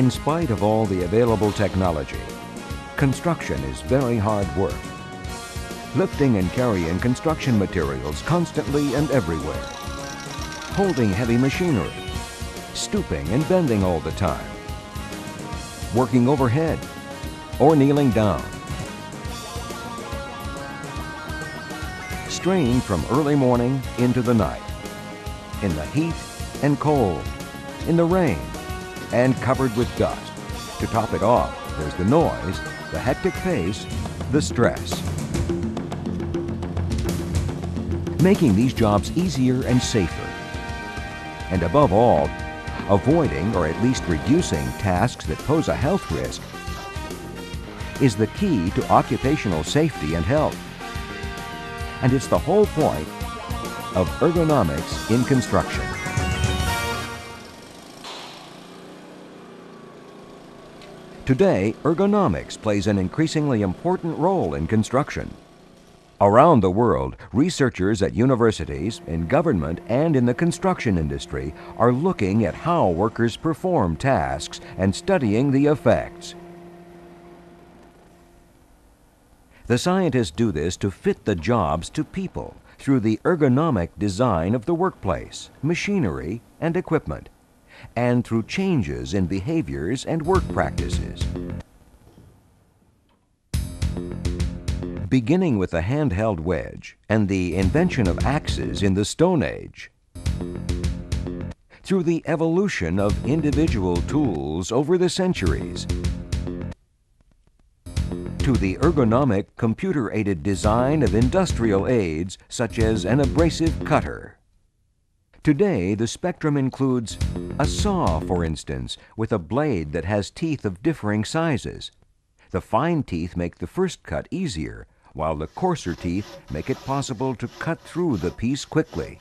In spite of all the available technology, construction is very hard work. Lifting and carrying construction materials constantly and everywhere. Holding heavy machinery. Stooping and bending all the time. Working overhead or kneeling down. Strain from early morning into the night. In the heat and cold. In the rain and covered with dust. To top it off, there's the noise, the hectic pace, the stress. Making these jobs easier and safer. And above all, avoiding or at least reducing tasks that pose a health risk is the key to occupational safety and health. And it's the whole point of ergonomics in construction. Today, ergonomics plays an increasingly important role in construction. Around the world, researchers at universities, in government, and in the construction industry are looking at how workers perform tasks and studying the effects. The scientists do this to fit the jobs to people through the ergonomic design of the workplace, machinery, and equipment and through changes in behaviors and work practices. Beginning with the handheld wedge and the invention of axes in the Stone Age, through the evolution of individual tools over the centuries, to the ergonomic computer-aided design of industrial aids such as an abrasive cutter. Today, the spectrum includes a saw, for instance, with a blade that has teeth of differing sizes. The fine teeth make the first cut easier, while the coarser teeth make it possible to cut through the piece quickly.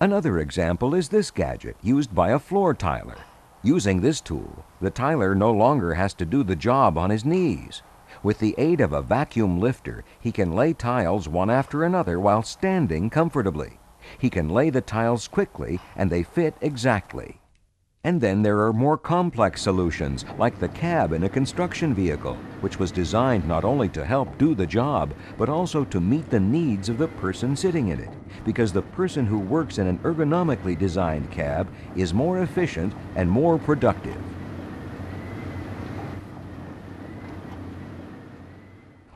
Another example is this gadget used by a floor tiler. Using this tool, the tiler no longer has to do the job on his knees. With the aid of a vacuum lifter, he can lay tiles one after another while standing comfortably. He can lay the tiles quickly and they fit exactly. And then there are more complex solutions, like the cab in a construction vehicle, which was designed not only to help do the job, but also to meet the needs of the person sitting in it, because the person who works in an ergonomically designed cab is more efficient and more productive.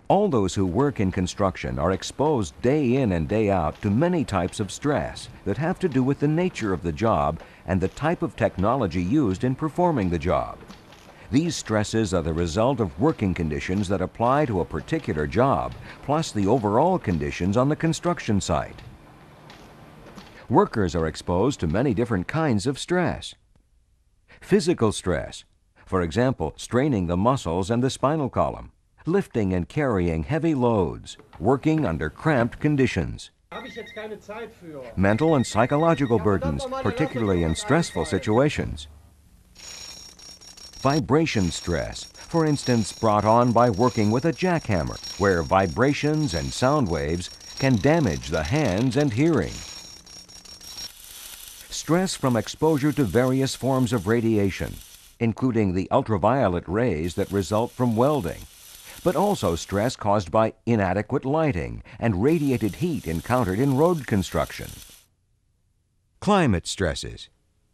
All those who work in construction are exposed day in and day out to many types of stress that have to do with the nature of the job and the type of technology used in performing the job. These stresses are the result of working conditions that apply to a particular job, plus the overall conditions on the construction site. Workers are exposed to many different kinds of stress. Physical stress, for example, straining the muscles and the spinal column lifting and carrying heavy loads, working under cramped conditions. Mental and psychological burdens, particularly in stressful situations. Vibration stress, for instance brought on by working with a jackhammer, where vibrations and sound waves can damage the hands and hearing. Stress from exposure to various forms of radiation, including the ultraviolet rays that result from welding, but also stress caused by inadequate lighting and radiated heat encountered in road construction. Climate stresses,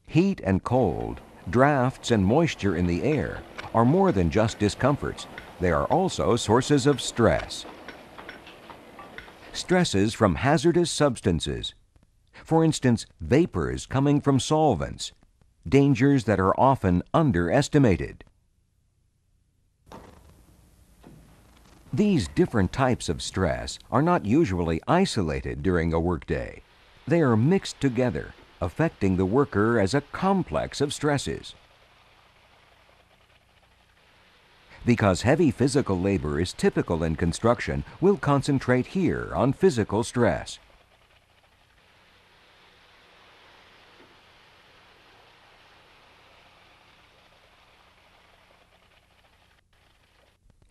heat and cold, drafts and moisture in the air are more than just discomforts. They are also sources of stress. Stresses from hazardous substances. For instance, vapors coming from solvents. Dangers that are often underestimated. These different types of stress are not usually isolated during a workday. They are mixed together, affecting the worker as a complex of stresses. Because heavy physical labor is typical in construction, we'll concentrate here on physical stress.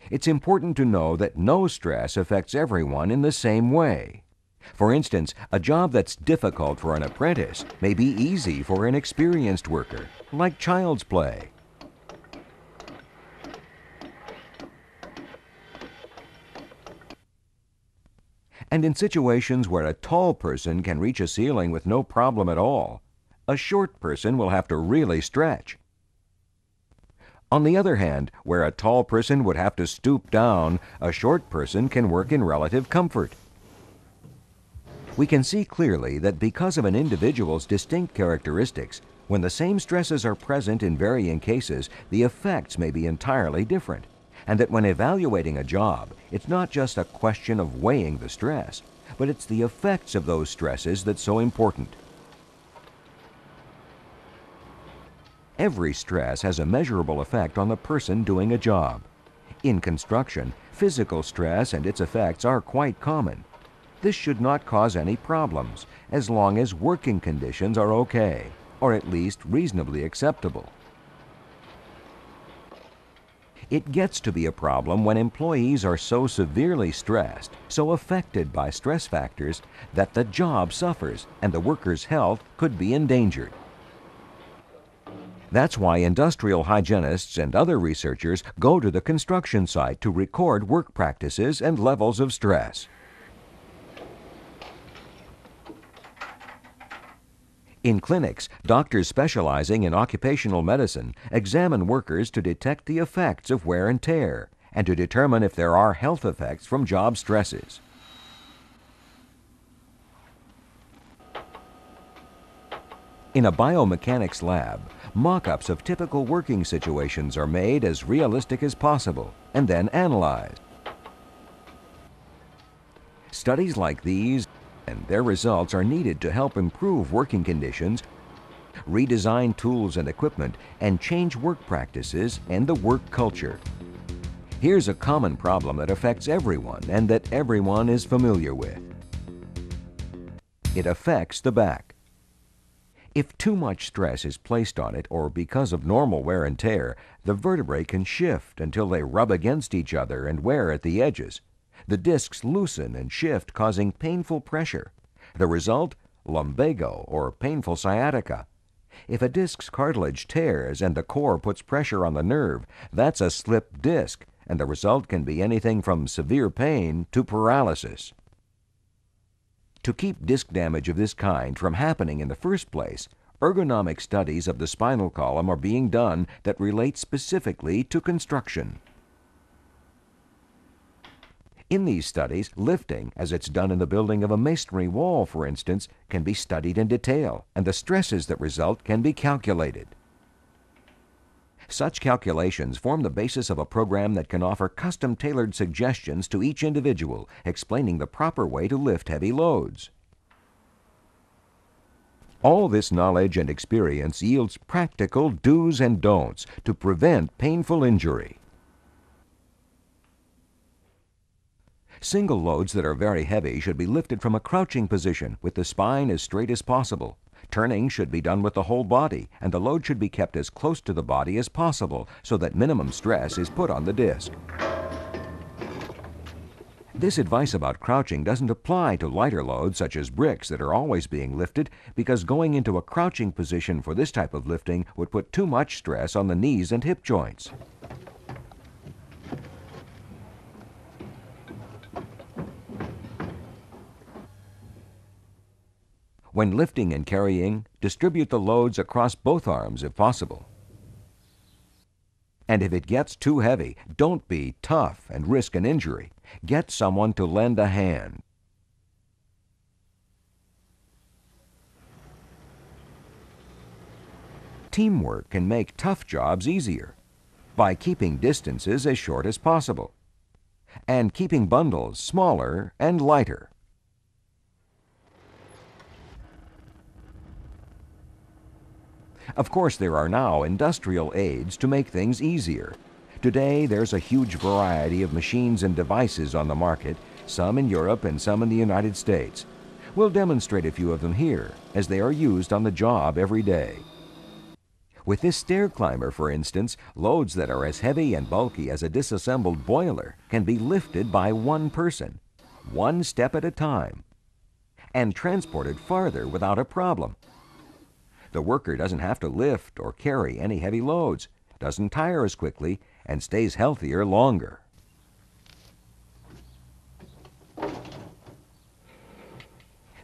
It's important to know that no stress affects everyone in the same way. For instance, a job that's difficult for an apprentice may be easy for an experienced worker, like child's play. And in situations where a tall person can reach a ceiling with no problem at all, a short person will have to really stretch. On the other hand, where a tall person would have to stoop down, a short person can work in relative comfort. We can see clearly that because of an individual's distinct characteristics, when the same stresses are present in varying cases, the effects may be entirely different, and that when evaluating a job, it's not just a question of weighing the stress, but it's the effects of those stresses that's so important. Every stress has a measurable effect on the person doing a job. In construction, physical stress and its effects are quite common. This should not cause any problems, as long as working conditions are okay, or at least reasonably acceptable. It gets to be a problem when employees are so severely stressed, so affected by stress factors, that the job suffers and the worker's health could be endangered. That's why industrial hygienists and other researchers go to the construction site to record work practices and levels of stress. In clinics, doctors specializing in occupational medicine examine workers to detect the effects of wear and tear and to determine if there are health effects from job stresses. In a biomechanics lab, mock-ups of typical working situations are made as realistic as possible and then analyzed. Studies like these and their results are needed to help improve working conditions, redesign tools and equipment, and change work practices and the work culture. Here's a common problem that affects everyone and that everyone is familiar with. It affects the back. If too much stress is placed on it or because of normal wear and tear, the vertebrae can shift until they rub against each other and wear at the edges. The discs loosen and shift, causing painful pressure. The result? Lumbago or painful sciatica. If a disc's cartilage tears and the core puts pressure on the nerve, that's a slipped disc, and the result can be anything from severe pain to paralysis. To keep disc damage of this kind from happening in the first place, ergonomic studies of the spinal column are being done that relate specifically to construction. In these studies, lifting, as it's done in the building of a masonry wall, for instance, can be studied in detail, and the stresses that result can be calculated. Such calculations form the basis of a program that can offer custom-tailored suggestions to each individual, explaining the proper way to lift heavy loads. All this knowledge and experience yields practical do's and don'ts to prevent painful injury. Single loads that are very heavy should be lifted from a crouching position with the spine as straight as possible. Turning should be done with the whole body, and the load should be kept as close to the body as possible so that minimum stress is put on the disc. This advice about crouching doesn't apply to lighter loads such as bricks that are always being lifted because going into a crouching position for this type of lifting would put too much stress on the knees and hip joints. When lifting and carrying, distribute the loads across both arms if possible. And if it gets too heavy, don't be tough and risk an injury. Get someone to lend a hand. Teamwork can make tough jobs easier by keeping distances as short as possible and keeping bundles smaller and lighter. Of course, there are now industrial aids to make things easier. Today, there's a huge variety of machines and devices on the market, some in Europe and some in the United States. We'll demonstrate a few of them here, as they are used on the job every day. With this stair climber, for instance, loads that are as heavy and bulky as a disassembled boiler can be lifted by one person, one step at a time. and transported farther without a problem. The worker doesn't have to lift or carry any heavy loads, doesn't tire as quickly, and stays healthier longer.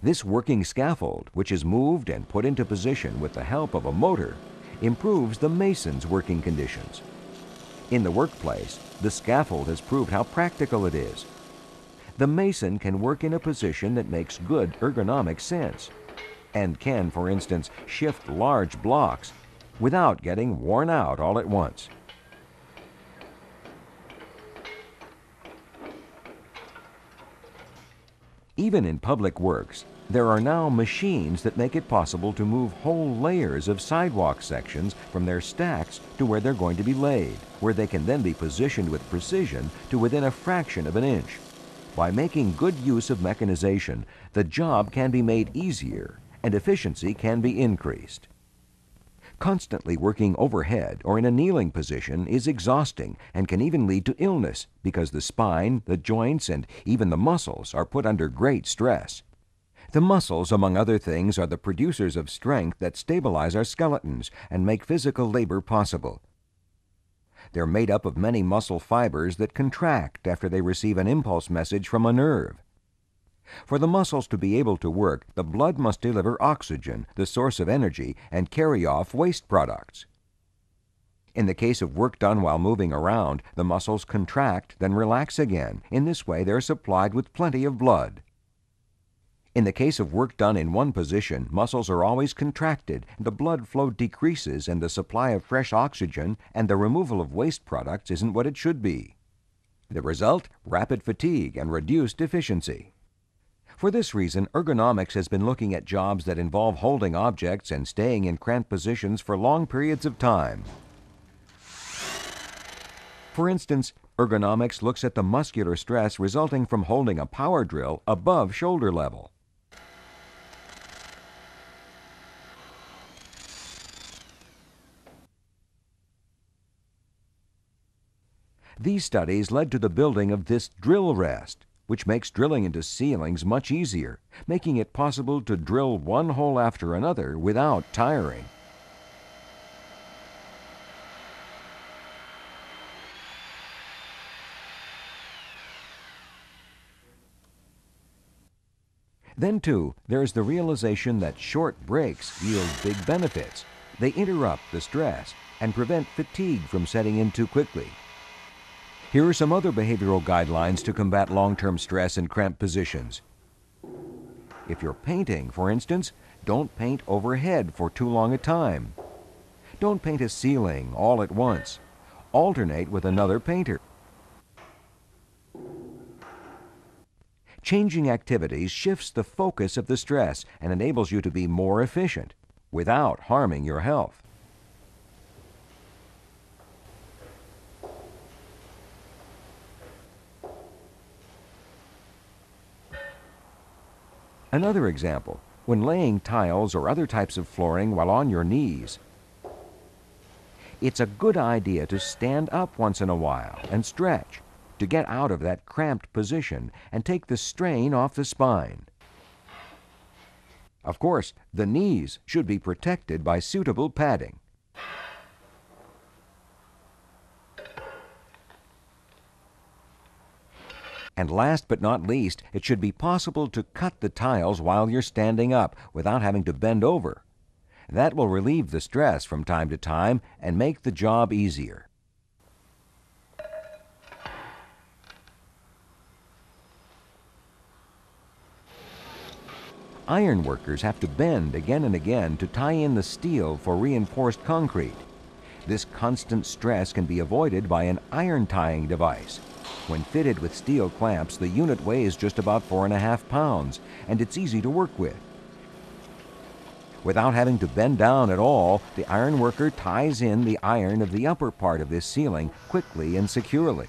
This working scaffold, which is moved and put into position with the help of a motor, improves the mason's working conditions. In the workplace, the scaffold has proved how practical it is. The mason can work in a position that makes good ergonomic sense and can, for instance, shift large blocks without getting worn out all at once. Even in public works, there are now machines that make it possible to move whole layers of sidewalk sections from their stacks to where they're going to be laid, where they can then be positioned with precision to within a fraction of an inch. By making good use of mechanization, the job can be made easier and efficiency can be increased. Constantly working overhead or in a kneeling position is exhausting and can even lead to illness because the spine, the joints, and even the muscles are put under great stress. The muscles, among other things, are the producers of strength that stabilize our skeletons and make physical labor possible. They're made up of many muscle fibers that contract after they receive an impulse message from a nerve. For the muscles to be able to work, the blood must deliver oxygen, the source of energy, and carry off waste products. In the case of work done while moving around, the muscles contract, then relax again. In this way, they're supplied with plenty of blood. In the case of work done in one position, muscles are always contracted, the blood flow decreases, and the supply of fresh oxygen and the removal of waste products isn't what it should be. The result? Rapid fatigue and reduced efficiency. For this reason, ergonomics has been looking at jobs that involve holding objects and staying in cramped positions for long periods of time. For instance, ergonomics looks at the muscular stress resulting from holding a power drill above shoulder level. These studies led to the building of this drill rest, which makes drilling into ceilings much easier, making it possible to drill one hole after another without tiring. Then, too, there is the realization that short breaks yield big benefits. They interrupt the stress and prevent fatigue from setting in too quickly. Here are some other behavioral guidelines to combat long-term stress in cramped positions. If you're painting, for instance, don't paint overhead for too long a time. Don't paint a ceiling all at once. Alternate with another painter. Changing activities shifts the focus of the stress and enables you to be more efficient without harming your health. Another example, when laying tiles or other types of flooring while on your knees. It's a good idea to stand up once in a while and stretch to get out of that cramped position and take the strain off the spine. Of course, the knees should be protected by suitable padding. And last but not least, it should be possible to cut the tiles while you're standing up without having to bend over. That will relieve the stress from time to time and make the job easier. Iron workers have to bend again and again to tie in the steel for reinforced concrete. This constant stress can be avoided by an iron tying device when fitted with steel clamps, the unit weighs just about four and a half pounds, and it's easy to work with. Without having to bend down at all, the iron worker ties in the iron of the upper part of this ceiling quickly and securely.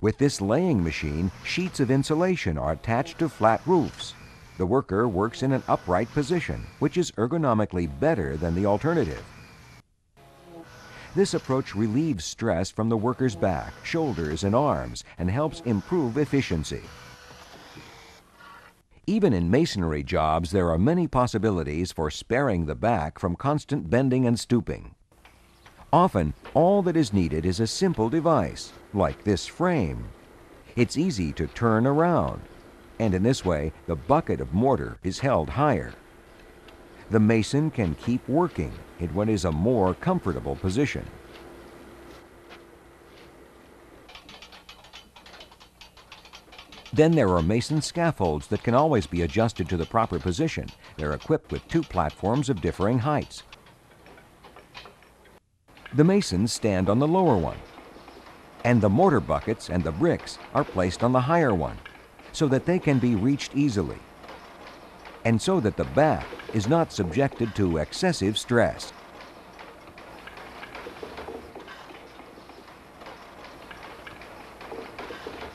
With this laying machine, sheets of insulation are attached to flat roofs. The worker works in an upright position, which is ergonomically better than the alternative. This approach relieves stress from the worker's back, shoulders, and arms and helps improve efficiency. Even in masonry jobs, there are many possibilities for sparing the back from constant bending and stooping. Often, all that is needed is a simple device, like this frame. It's easy to turn around, and in this way, the bucket of mortar is held higher. The mason can keep working in what is a more comfortable position. Then there are mason scaffolds that can always be adjusted to the proper position. They're equipped with two platforms of differing heights. The masons stand on the lower one, and the mortar buckets and the bricks are placed on the higher one so that they can be reached easily, and so that the back is not subjected to excessive stress.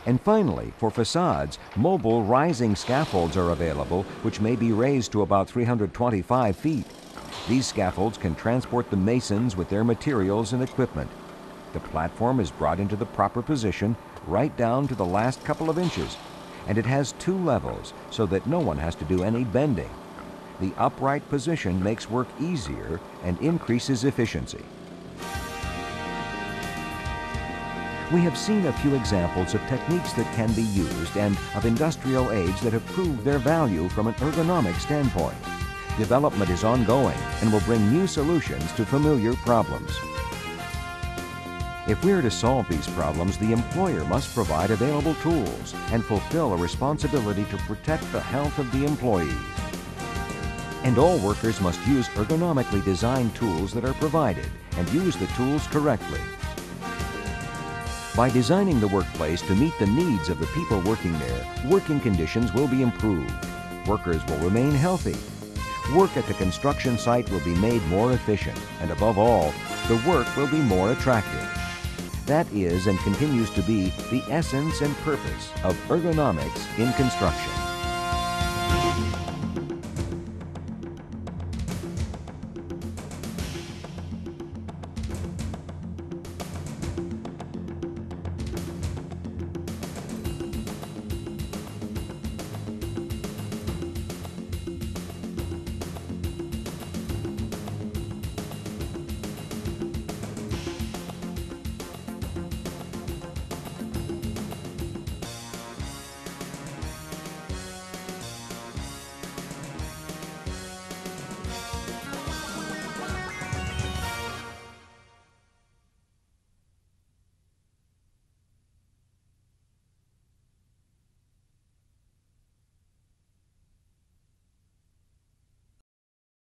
And finally, for facades, mobile rising scaffolds are available which may be raised to about 325 feet. These scaffolds can transport the masons with their materials and equipment. The platform is brought into the proper position right down to the last couple of inches, and it has two levels so that no one has to do any bending. The upright position makes work easier and increases efficiency. We have seen a few examples of techniques that can be used and of industrial aids that have proved their value from an ergonomic standpoint. Development is ongoing and will bring new solutions to familiar problems. If we are to solve these problems, the employer must provide available tools and fulfill a responsibility to protect the health of the employees. And all workers must use ergonomically designed tools that are provided and use the tools correctly. By designing the workplace to meet the needs of the people working there, working conditions will be improved. Workers will remain healthy. Work at the construction site will be made more efficient, and above all, the work will be more attractive. That is and continues to be the essence and purpose of ergonomics in construction.